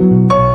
you